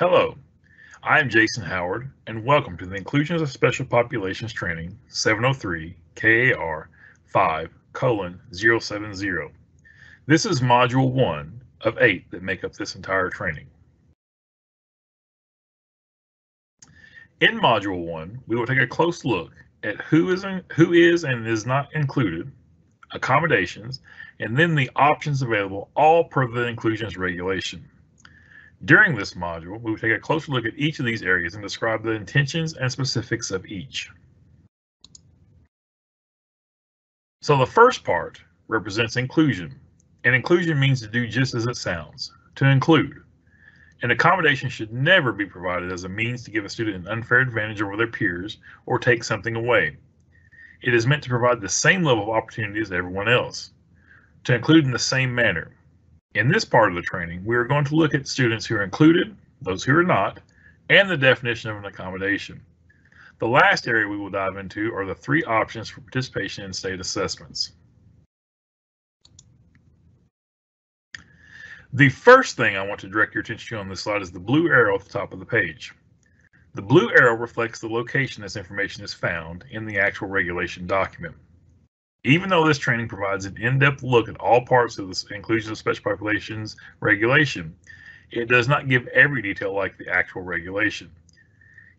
Hello, I am Jason Howard, and welcome to the Inclusions of Special Populations Training 703 KAR 5 colon 070. This is Module 1 of 8 that make up this entire training. In Module 1, we will take a close look at who is, in, who is and is not included, accommodations, and then the options available all per the inclusions regulation. During this module, we will take a closer look at each of these areas and describe the intentions and specifics of each. So the first part represents inclusion, and inclusion means to do just as it sounds, to include. An accommodation should never be provided as a means to give a student an unfair advantage over their peers or take something away. It is meant to provide the same level of opportunity as everyone else, to include in the same manner, in this part of the training, we are going to look at students who are included, those who are not, and the definition of an accommodation. The last area we will dive into are the three options for participation in state assessments. The first thing I want to direct your attention to on this slide is the blue arrow at the top of the page. The blue arrow reflects the location this information is found in the actual regulation document. Even though this training provides an in-depth look at all parts of the inclusion of special populations regulation, it does not give every detail like the actual regulation.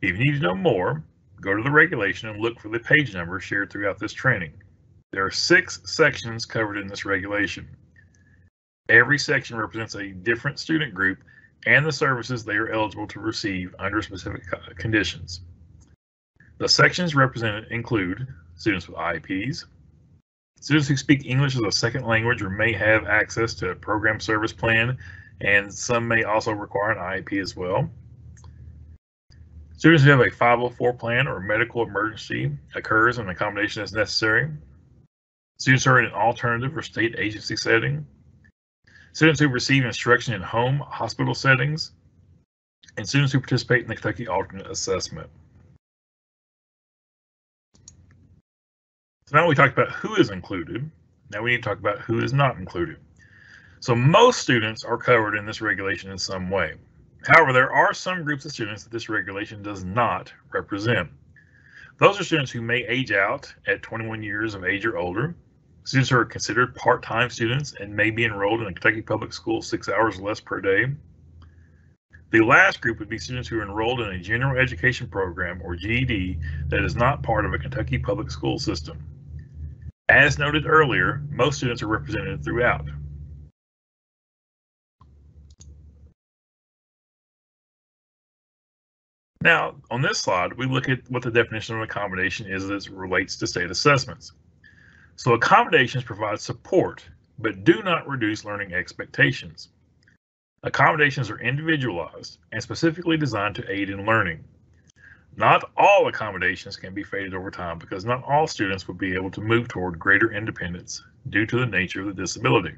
If you need to know more, go to the regulation and look for the page number shared throughout this training. There are six sections covered in this regulation. Every section represents a different student group and the services they are eligible to receive under specific conditions. The sections represented include students with IEPs, Students who speak English as a second language or may have access to a program service plan, and some may also require an IEP as well. Students who have a 504 plan or medical emergency occurs and accommodation is necessary. Students who are in an alternative or state agency setting. Students who receive instruction in home hospital settings. And students who participate in the Kentucky Alternate Assessment. So now we talked about who is included. Now we need to talk about who is not included. So most students are covered in this regulation in some way. However, there are some groups of students that this regulation does not represent. Those are students who may age out at 21 years of age or older. Students who are considered part-time students and may be enrolled in a Kentucky public school six hours less per day. The last group would be students who are enrolled in a general education program or GED that is not part of a Kentucky public school system. As noted earlier, most students are represented throughout. Now, on this slide, we look at what the definition of accommodation is as it relates to state assessments. So accommodations provide support, but do not reduce learning expectations. Accommodations are individualized and specifically designed to aid in learning. Not all accommodations can be faded over time because not all students will be able to move toward greater independence due to the nature of the disability.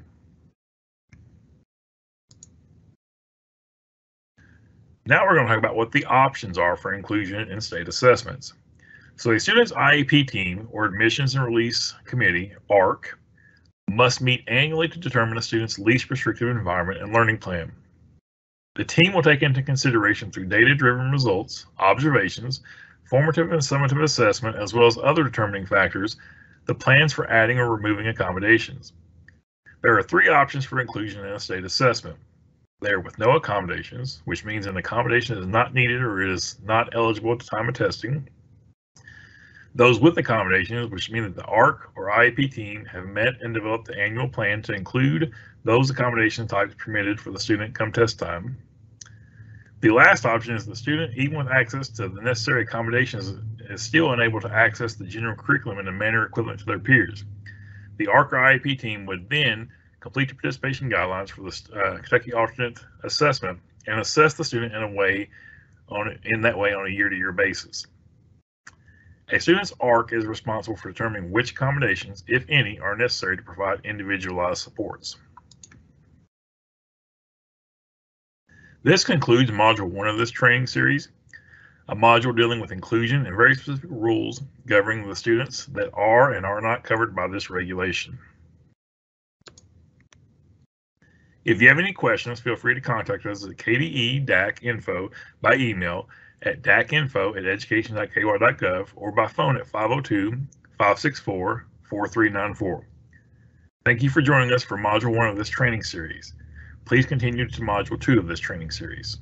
Now we're going to talk about what the options are for inclusion in state assessments. So a student's IEP team or Admissions and Release Committee, ARC, must meet annually to determine a student's least restrictive environment and learning plan. The team will take into consideration through data-driven results, observations, formative and summative assessment, as well as other determining factors, the plans for adding or removing accommodations. There are three options for inclusion in a state assessment. They are with no accommodations, which means an accommodation is not needed or is not eligible at the time of testing. Those with accommodations, which mean that the ARC or IEP team have met and developed the annual plan to include those accommodation types permitted for the student come test time. The last option is the student, even with access to the necessary accommodations, is still unable to access the general curriculum in a manner equivalent to their peers. The ARC IEP team would then complete the participation guidelines for the uh, Kentucky alternate assessment and assess the student in a way on in that way on a year-to-year -year basis. A student's ARC is responsible for determining which accommodations, if any, are necessary to provide individualized supports. This concludes module one of this training series, a module dealing with inclusion and very specific rules governing the students that are and are not covered by this regulation. If you have any questions, feel free to contact us at KDE DAC info by email at dacinfo at education.ky.gov or by phone at 502 564 4394. Thank you for joining us for Module 1 of this training series. Please continue to Module 2 of this training series.